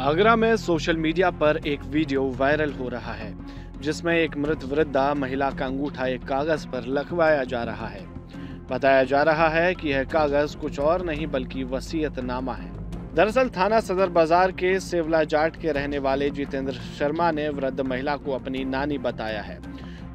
आगरा में social media पर एक वीडियो वायरल हो रहा है, जिसमें एक मृत वृद्धा महिला का अंगूठा एक कागज़ पर लखवाया जा रहा है। बताया जा रहा है कि यह कागज़ कुछ और नहीं बल्कि वसीयतनामा है। दरअसल थाना सदर बाज़ार के सेवला जाट के रहने वाले जितेंद्र शर्मा ने वृद्ध महिला को अपनी नानी बताया है।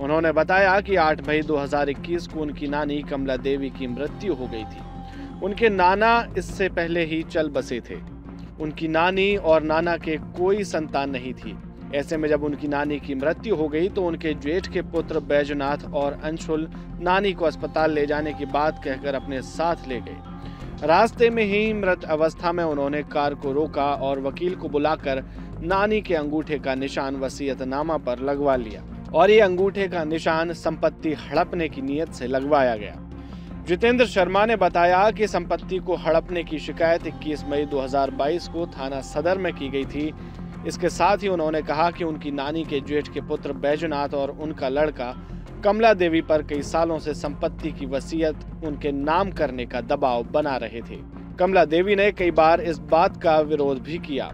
उन्होंने बताया कि 8 मई 2021 को उनकी नानी कमला देवी की मृत्यु हो गई थी। उनके नाना इससे पहले ही चल बसे थे। उनकी नानी और नाना के कोई संतान नहीं थी। ऐसे में जब उनकी नानी की मृत्यु हो गई तो उनके जेठ के पुत्र बैजनाथ और अंशुल नानी को अस्पताल ले जाने की बात कहकर अपने साथ ले गए। रास्ते में ही मृत अवस्था में उन्होंने कार को रोका और वकील को बुलाकर नानी के अंगूठे का निशान वसीयतनामा पर लगवा लिया और ये अंगूठे का निशान संपत्ति हड़पने की नीयत से लगवाया गया। जितेंद्र शर्मा ने बताया कि संपत्ति को हड़पने की शिकायत 21 मई 2022 को थाना सदर में की गई थी। इसके साथ ही उन्होंने कहा कि उनकी नानी के जेठ के पुत्र बैजनाथ और उनका लड़का कमला देवी पर कई सालों से संपत्ति की वसीयत, उनके नाम करने का दबाव बना रहे थे। कमला देवी ने कई बार इस बात का विरोध भी किया।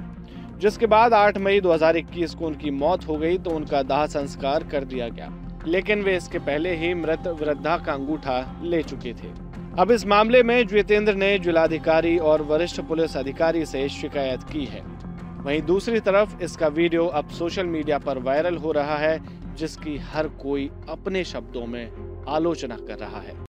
जिसके बाद 8 मई 2021 को उनकी मौत हो गई तो उनका दाह संस्कार कर दिया गया। लेकिन वे इसके पहले ही मृत वृद्धा का अंगूठा ले चुके थे। अब इस मामले में जितेंद्र ने जिलाधिकारी और वरिष्ठ पुलिस अधिकारी से शिकायत की है। वहीं दूसरी तरफ़ इसका वीडियो अब सोशल मीडिया पर वायरल हो रहा है, जिसकी हर कोई अपने शब्दों में आलोचना कर रहा है।